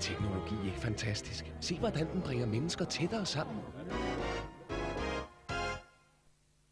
teknologi ikke fantastisk? Se, hvordan den bringer mennesker tættere sammen.